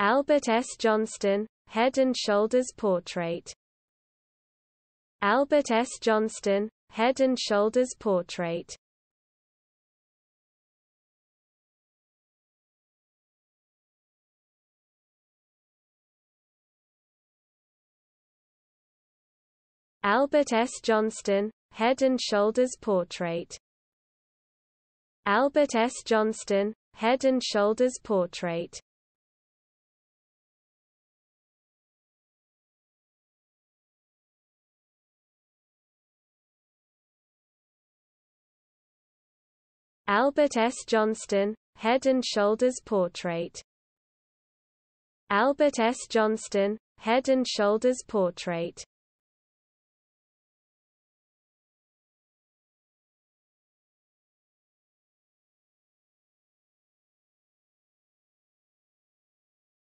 Albert S. Johnston, Head and Shoulders Portrait Albert S. Johnston, Head and Shoulders Portrait Albert S. Johnston, Head and Shoulders Portrait Albert S. Johnston, Head and Shoulders Portrait Albert S. Johnston, Head and Shoulders Portrait Albert S. Johnston, Head and Shoulders Portrait